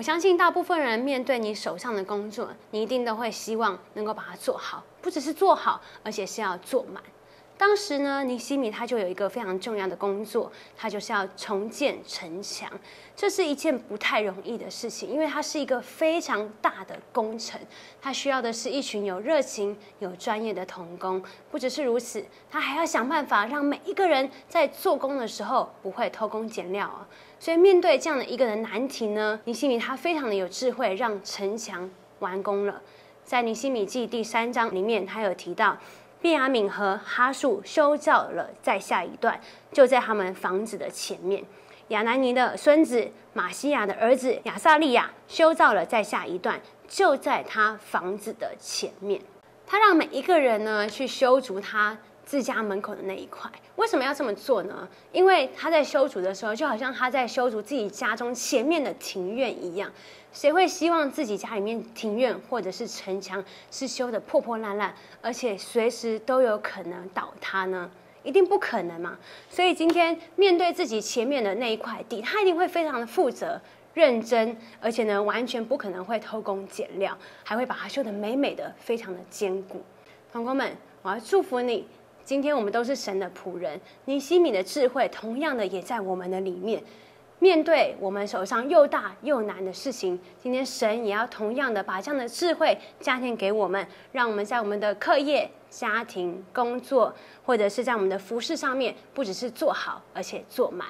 我相信大部分人面对你手上的工作，你一定都会希望能够把它做好，不只是做好，而且是要做满。当时呢，尼西米他就有一个非常重要的工作，他就是要重建城墙。这是一件不太容易的事情，因为它是一个非常大的工程，他需要的是一群有热情、有专业的童工。不只是如此，他还要想办法让每一个人在做工的时候不会偷工减料啊。所以面对这样的一个的难题呢，尼西米他非常的有智慧，让城墙完工了。在尼西米记第三章里面，他有提到。便雅敏和哈树修造了在下一段，就在他们房子的前面。亚南尼的孙子马西亚的儿子亚萨利亚修造了在下一段，就在他房子的前面。他让每一个人呢去修筑他自家门口的那一块。为什么要这么做呢？因为他在修筑的时候，就好像他在修筑自己家中前面的庭院一样。谁会希望自己家里面庭院或者是城墙是修的破破烂烂，而且随时都有可能倒塌呢？一定不可能嘛！所以今天面对自己前面的那一块地，他一定会非常的负责、认真，而且呢，完全不可能会偷工减料，还会把它修得美美的、非常的坚固。同工们，我要祝福你！今天我们都是神的仆人，尼西米的智慧同样的也在我们的里面。面对我们手上又大又难的事情，今天神也要同样的把这样的智慧加添给我们，让我们在我们的课业、家庭、工作，或者是在我们的服饰上面，不只是做好，而且做满。